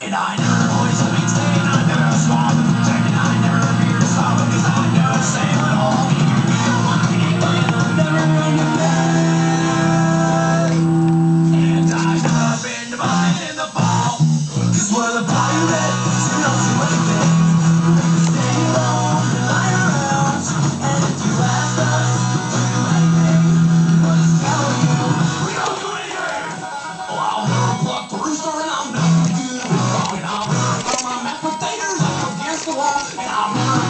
and I know. 打他